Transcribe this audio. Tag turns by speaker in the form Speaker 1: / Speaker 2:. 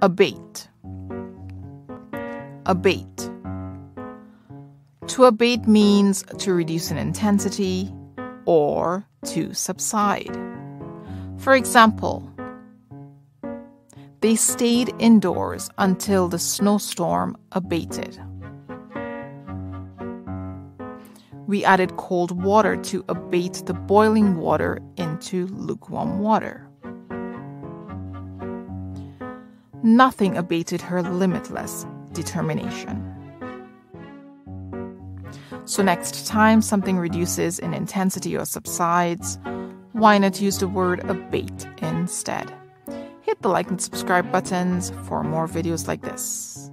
Speaker 1: Abate. Abate. To abate means to reduce in intensity or to subside. For example, they stayed indoors until the snowstorm abated. We added cold water to abate the boiling water into lukewarm water. Nothing abated her limitless determination. So, next time something reduces in intensity or subsides, why not use the word abate instead? Hit the like and subscribe buttons for more videos like this.